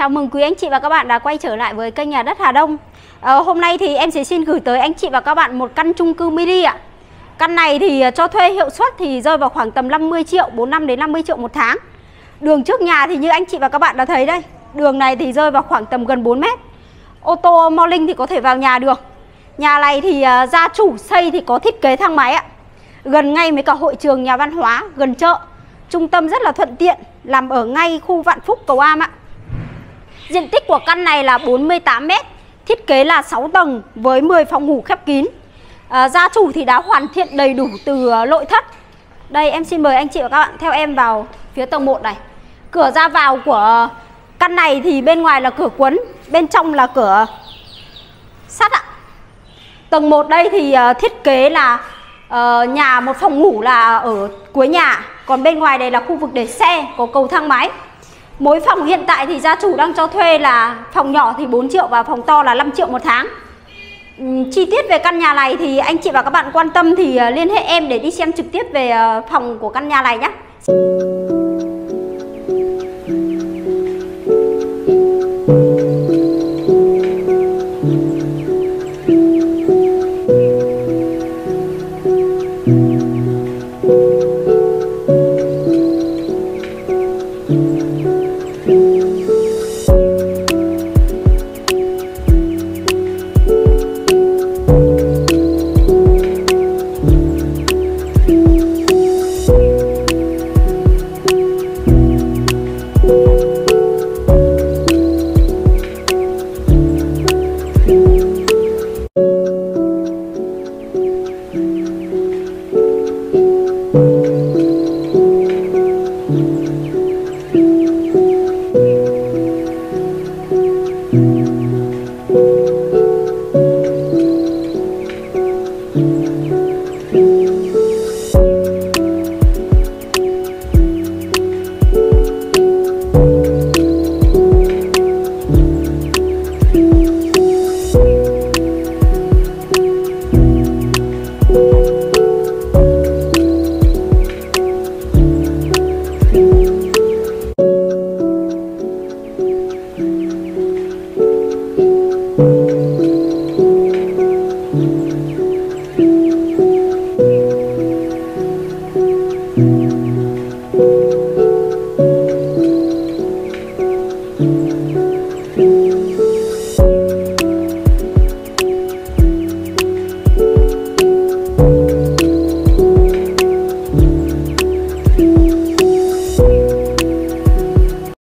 Chào mừng quý anh chị và các bạn đã quay trở lại với kênh nhà đất Hà Đông. À, Hôm nay thì em sẽ xin gửi tới anh chị và các bạn một căn chung cư mini ạ. Căn này thì ờ, cho thuê hiệu suất thì rơi vào khoảng tầm 50 triệu, 45 đến 50 triệu một tháng. Đường trước nhà thì như anh chị và các bạn đã thấy đây Đường này thì rơi vào khoảng tầm gần 4 mét. Ô tô Morning thì có thể vào nhà được. Nhà này thì uh, gia chủ xây thì có thiết kế thang máy ạ. Gần ngay với cả hội trường nhà văn hóa, gần chợ. Trung tâm rất là thuận tiện Làm ở ngay khu Vạn Phúc Cầu Am ạ. Diện tích của căn này là 48m Thiết kế là 6 tầng với 10 phòng ngủ khép kín. À, Gia chủ thì đã hoàn thiện đầy đủ từ à, nội thất. Đây em xin mời anh chị và các bạn theo em vào phía tầng 1 này. Cửa ra vào của à, căn này thì bên ngoài là cửa quấn Bên trong là cửa sắt ạ. Tầng 1 đây thì à, thiết kế là uh, nhà một phòng ngủ là ở cuối nhà. Còn bên ngoài đây là khu vực để xe có cầu thang máy. Mỗi phòng hiện tại thì gia chủ đang cho thuê là phòng nhỏ thì 4 triệu và phòng to là 5 triệu một tháng. Ừ, chi tiết về căn nhà này thì anh chị và các bạn quan tâm thì ờ, liên hệ em để đi xem trực tiếp về ờ, phòng của căn nhà này nhé